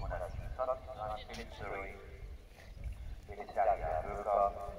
同じ、さらに、あなたに強い、ベネチアリア、ルーカー、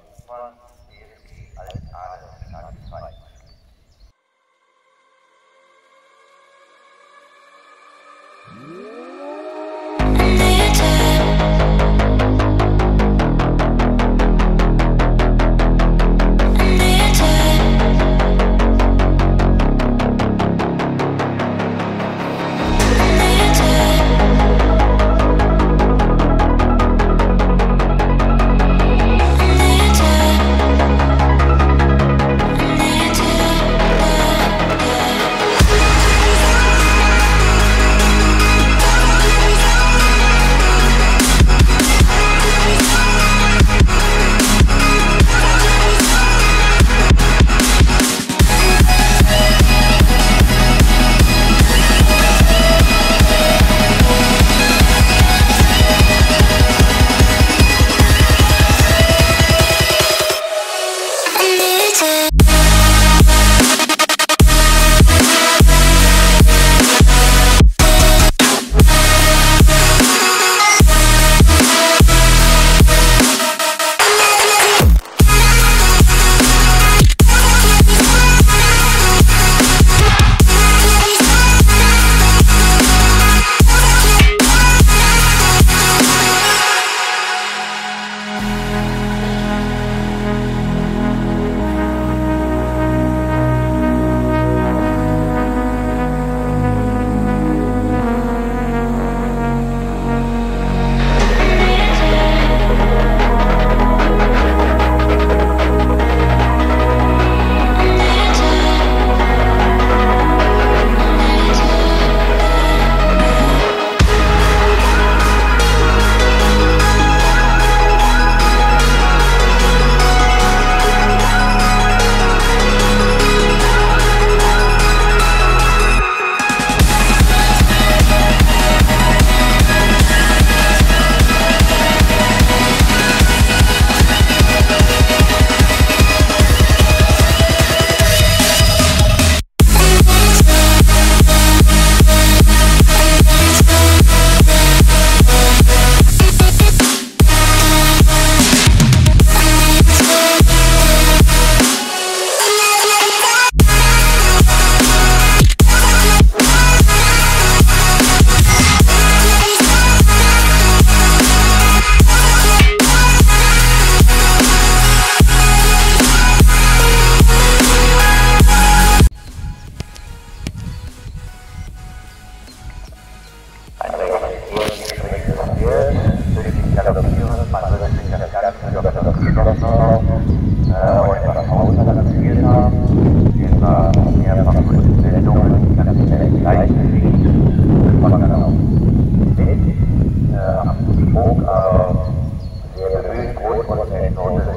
Facebook, um, there is a great quote was encountered